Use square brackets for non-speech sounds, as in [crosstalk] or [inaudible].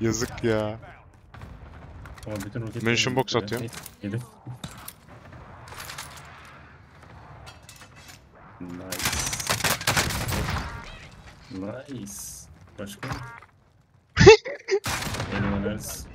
Yazık ya. Ama bütün roket... Munition box atıyor. Yedi. [laughs] Nice. Nice. Başka? [laughs] Anyone else?